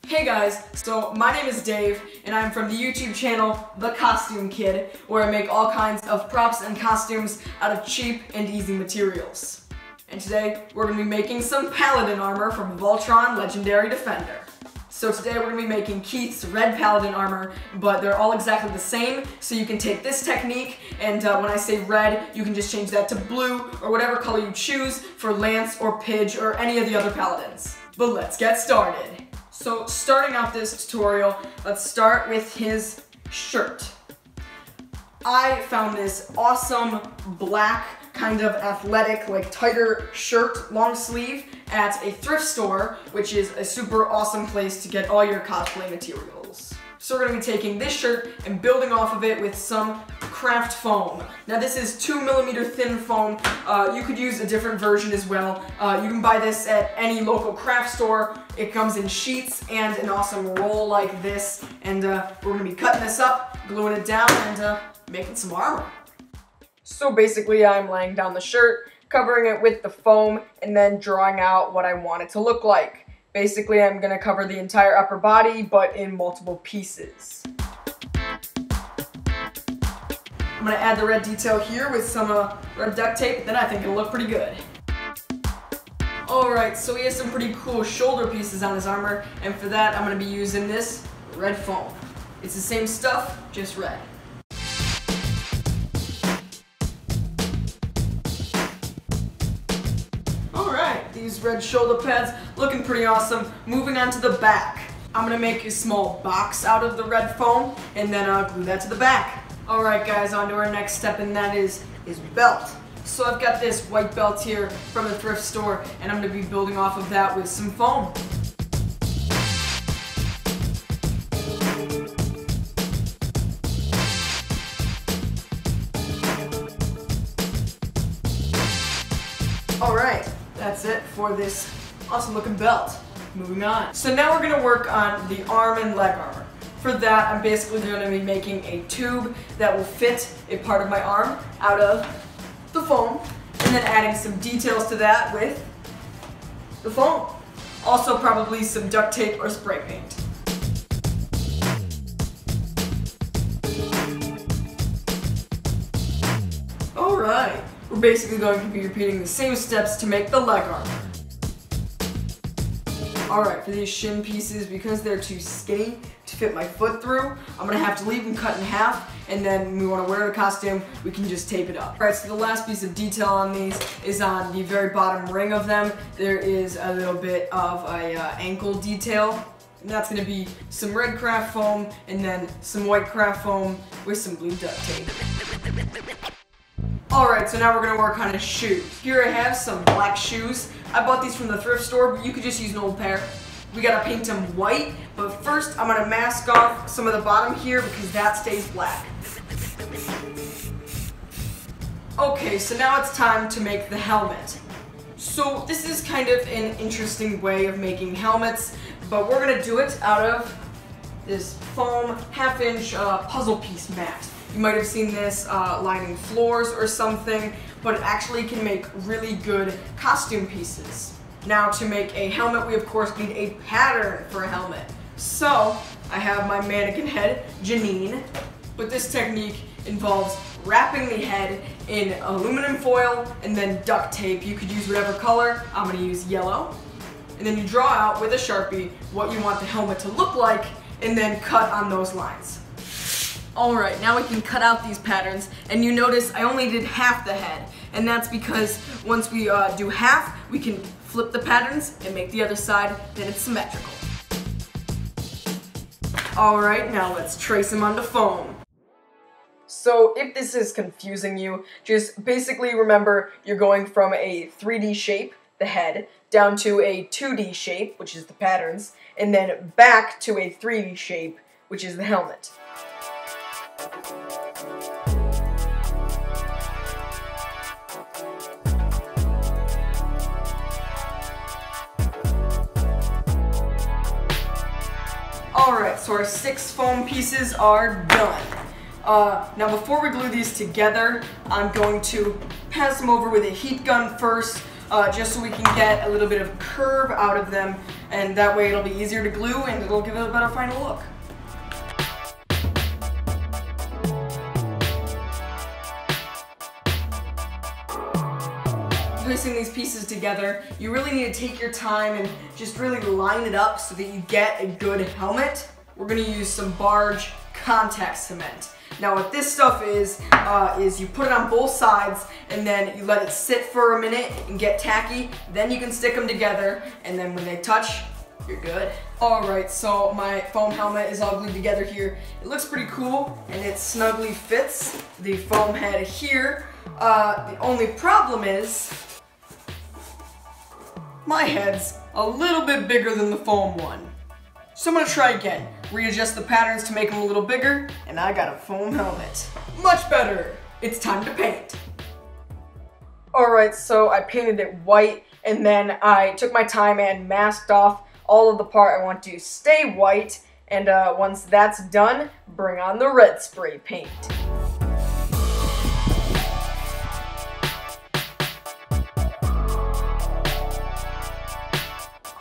Hey guys, so my name is Dave, and I'm from the YouTube channel The Costume Kid, where I make all kinds of props and costumes out of cheap and easy materials. And today, we're going to be making some Paladin armor from Voltron Legendary Defender. So today we're going to be making Keith's red Paladin armor, but they're all exactly the same, so you can take this technique, and uh, when I say red, you can just change that to blue, or whatever color you choose for Lance or Pidge or any of the other Paladins. But let's get started. So starting out this tutorial, let's start with his shirt. I found this awesome black kind of athletic, like tighter shirt, long sleeve, at a thrift store, which is a super awesome place to get all your cosplay materials. So we're gonna be taking this shirt and building off of it with some craft foam. Now this is two millimeter thin foam. Uh, you could use a different version as well. Uh, you can buy this at any local craft store. It comes in sheets and an awesome roll like this. And uh, we're gonna be cutting this up, gluing it down, and uh, making some armor. So basically I'm laying down the shirt, covering it with the foam, and then drawing out what I want it to look like. Basically, I'm gonna cover the entire upper body, but in multiple pieces. I'm gonna add the red detail here with some uh, red duct tape, then I think it'll look pretty good. Alright, so he has some pretty cool shoulder pieces on his armor, and for that I'm gonna be using this red foam. It's the same stuff, just red. Alright, these red shoulder pads looking pretty awesome. Moving on to the back. I'm gonna make a small box out of the red foam and then uh, glue that to the back. All right guys, on to our next step and that is, is belt. So I've got this white belt here from the thrift store and I'm gonna be building off of that with some foam. All right, that's it for this awesome looking belt. Moving on. So now we're gonna work on the arm and leg armor. For that, I'm basically gonna be making a tube that will fit a part of my arm out of the foam, and then adding some details to that with the foam. Also probably some duct tape or spray paint. Alright. We're basically going to be repeating the same steps to make the leg armor. Alright, for these shin pieces, because they're too skinny to fit my foot through, I'm gonna have to leave them cut in half, and then we wanna wear the costume, we can just tape it up. Alright, so the last piece of detail on these is on the very bottom ring of them. There is a little bit of a uh, ankle detail, and that's gonna be some red craft foam, and then some white craft foam with some blue duct tape. Alright, so now we're to work on his shoes. Here I have some black shoes. I bought these from the thrift store, but you could just use an old pair. We gotta paint them white, but first I'm gonna mask off some of the bottom here because that stays black. Okay, so now it's time to make the helmet. So this is kind of an interesting way of making helmets, but we're gonna do it out of this foam half inch uh, puzzle piece mat. You might have seen this uh, lining floors or something, but it actually can make really good costume pieces. Now to make a helmet, we of course need a pattern for a helmet. So, I have my mannequin head, Janine, but this technique involves wrapping the head in aluminum foil and then duct tape. You could use whatever color, I'm gonna use yellow. And then you draw out with a Sharpie what you want the helmet to look like and then cut on those lines. Alright, now we can cut out these patterns, and you notice I only did half the head, and that's because once we uh, do half, we can flip the patterns and make the other side, then it's symmetrical. Alright, now let's trace them onto foam. So if this is confusing you, just basically remember you're going from a 3D shape, the head, down to a 2D shape, which is the patterns, and then back to a 3D shape, which is the helmet. Alright, so our six foam pieces are done. Uh, now before we glue these together, I'm going to pass them over with a heat gun first, uh, just so we can get a little bit of curve out of them, and that way it'll be easier to glue and it'll give it a better final look. Placing these pieces together, you really need to take your time and just really line it up so that you get a good helmet. We're gonna use some barge contact cement. Now what this stuff is, uh, is you put it on both sides and then you let it sit for a minute and get tacky. Then you can stick them together and then when they touch, you're good. Alright, so my foam helmet is all glued together here. It looks pretty cool and it snugly fits the foam head here. Uh, the only problem is my head's a little bit bigger than the foam one. So I'm gonna try again. Readjust the patterns to make them a little bigger, and I got a foam helmet. Much better. It's time to paint. Alright, so I painted it white, and then I took my time and masked off all of the part I want to stay white, and uh, once that's done, bring on the red spray paint.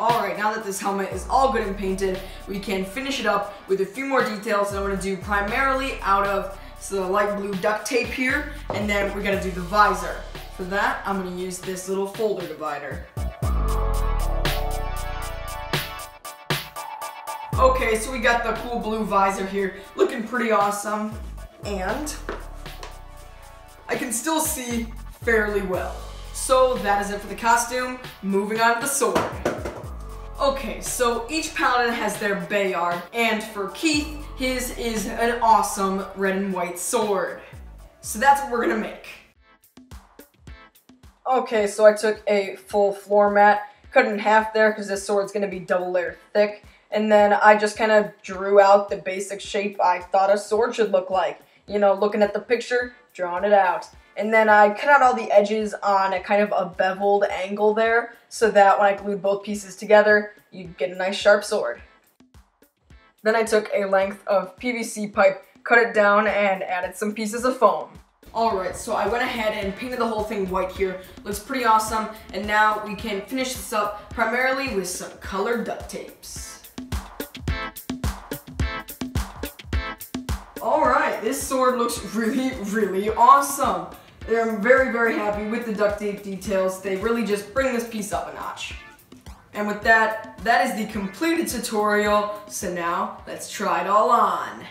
Alright, now that this helmet is all good and painted, we can finish it up with a few more details that I'm to do primarily out of the light blue duct tape here, and then we're to do the visor. For that, I'm to use this little folder divider. Okay, so we got the cool blue visor here, looking pretty awesome, and I can still see fairly well. So that is it for the costume, moving on to the sword. Okay, so each paladin has their Bayard, and for Keith, his is an awesome red and white sword. So that's what we're gonna make. Okay, so I took a full floor mat, cut it in half there because this sword's gonna be double layer thick, and then I just kind of drew out the basic shape I thought a sword should look like. You know, looking at the picture, drawing it out. And then I cut out all the edges on a kind of a beveled angle there so that when I glued both pieces together, you'd get a nice sharp sword. Then I took a length of PVC pipe, cut it down, and added some pieces of foam. Alright, so I went ahead and painted the whole thing white here. Looks pretty awesome, and now we can finish this up primarily with some colored duct tapes. Alright, this sword looks really, really awesome. I'm very, very happy with the duct tape details. They really just bring this piece up a notch. And with that, that is the completed tutorial. So now, let's try it all on.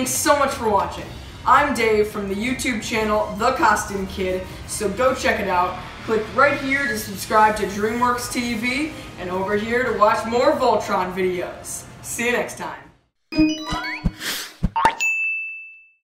Thanks so much for watching. I'm Dave from the YouTube channel The Costume Kid, so go check it out. Click right here to subscribe to DreamWorks TV, and over here to watch more Voltron videos. See you next time.